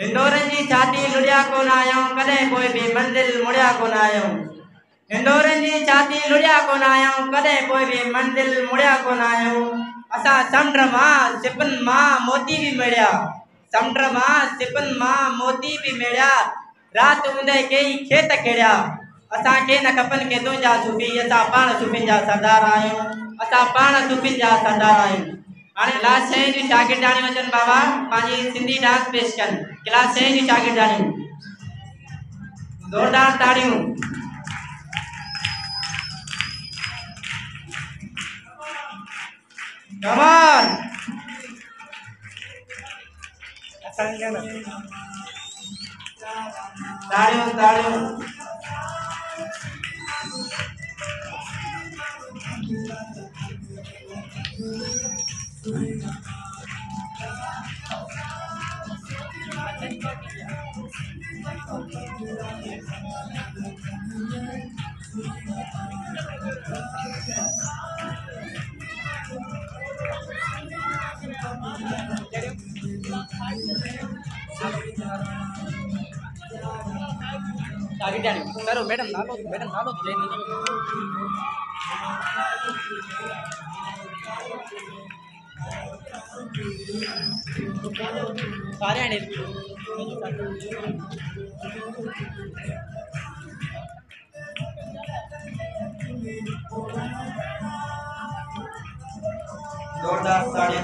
हिंदोरनि जी छाती लुड़िया कोन आहियूं कॾहिं कोई बि मंज़िल मुड़िया कोन आहियूं हिंदोरनि जी छाती लुड़िया कोन आहियूं कॾहिं कोई बि मंज़िल मुड़िया कोन आहियूं असां समुंड माँ सिपनि माँ मोती बि मेड़िया समुंड माँ सिपनि माँ मोती बि मेड़िया राति हूंदे कई खेत खेड़िया। असांखे न खपनि के तुंहिंजा सूफ़ी, असां पाण सूफ़ियुनि जा सरदार आहियूं। असां पाण सूफ़ियुनि जा सरदार आहियूं। हाणे क्लास छहें जूं शागिर्दाणियूं अचनि बाबा पंहिंजी सिंधी डांस पेश कनि क्लास छहें जूं शागिर्दाणियूं ज़ोरदार ताड़ियूं। कमान ताड़ियूं ताड़ियूं। शागिर्दाणियूं करो मैडम नालो मैडम नालो सारे आने जोरदार ताड़ियां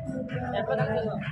एप्पल तक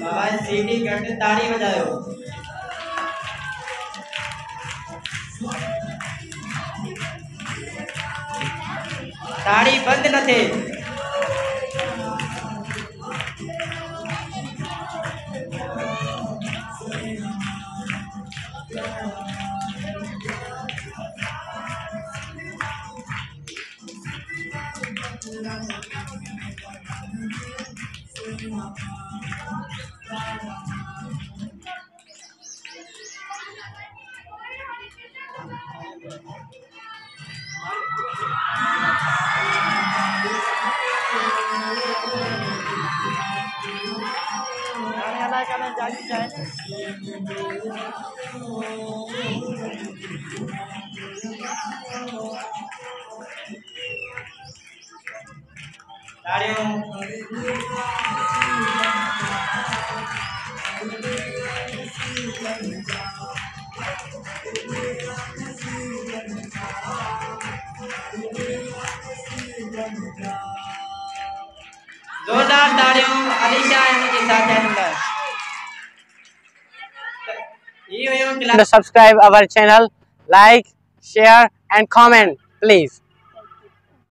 बाबा सीटी घटि ताड़ी वॼायो ताड़ी बंदि न थिए गाने 来来来，咱们加一加！जोरदार ताड़ियों अलीशा अहमद जी साथ नंबर ये हुयो class to subscribe our channel, like,